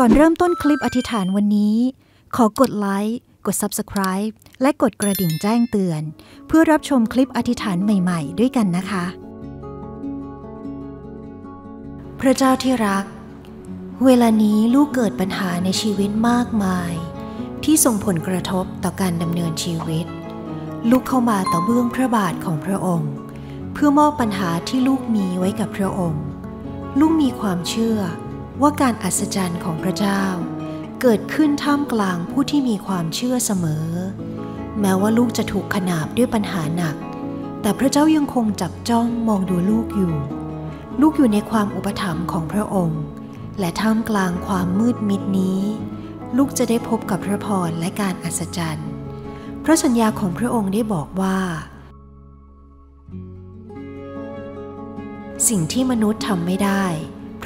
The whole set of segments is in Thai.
ก่อนเริ่มต้นคลิปอธิษฐานวันนี้ ขอกดไลค์ กด Subscribe และกดกระดิ่งแจ้งเตือน เพื่อรับชมคลิปอธิษฐานใหม่ๆ ด้วยกันนะคะ พระเจ้าที่รัก เวลานี้ลูกเกิดปัญหาในชีวิตมากมาย ที่ส่งผลกระทบต่อการดำเนินชีวิต ลูกเข้ามาต่อเบื้องพระบาทของพระองค์ เพื่อมอบปัญหาที่ลูกมีไว้กับพระองค์ ลูกมีความเชื่อ ว่าการอัศจรรย์ของพระเจ้า เกิดขึ้นท่ามกลางผู้ที่มีความเชื่อเสมอ แม้ว่าลูกจะถูกขนาบด้วยปัญหาหนัก แต่พระเจ้ายังคงจับจ้องมองดูลูกอยู่ ลูกอยู่ในความอุปถัมภ์ของพระองค์ และท่ามกลางความมืดมิดนี้ ลูกจะได้พบกับพระพรและการอัศจรรย์พระสัญญาของพระองค์ได้บอกว่า สิ่งที่มนุษย์ทำไม่ได้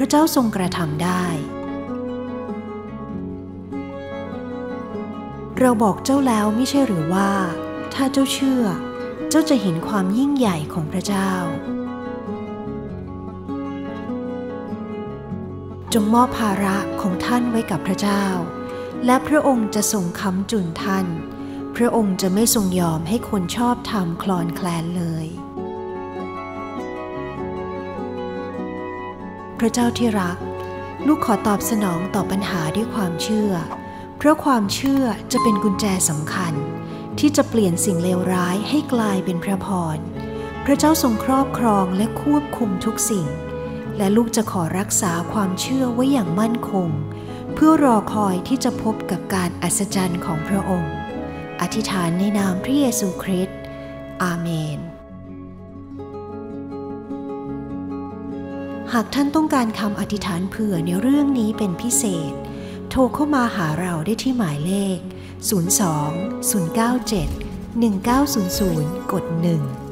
ระเจ้าทรงกระทำได้ เราบอกเจ้าแล้วไม่ใช่หรือว่า ถ้าเจ้าเชื่อ เจ้าจะเห็นความยิ่งใหญ่ของพระเจ้า จงมอบภาระของท่านไว้กับพระเจ้า และพระองค์จะทรงค้ำจุนท่าน พระองค์จะไม่ทรงยอมให้คนชอบธรรมคลอนแคลนเลย พระเจ้าที่รัก ลูกขอตอบสนองต่อปัญหาด้วยความเชื่อ เพราะความเชื่อจะเป็นกุญแจสำคัญ ที่จะเปลี่ยนสิ่งเลวร้ายให้กลายเป็นพระพร พระเจ้าทรงครอบครองและควบคุมทุกสิ่ง และลูกจะขอรักษาความเชื่อไว้อย่างมั่นคง เพื่อรอคอยที่จะพบกับการอัศจรรย์ของพระองค์ อธิษฐานในนามพระเยซูคริสต์อาเมน หากท่านต้องการคำอธิษฐานเผื่อในเรื่องนี้เป็นพิเศษ โทรเข้ามาหาเราได้ที่หมายเลข 02 097 1900 กด 1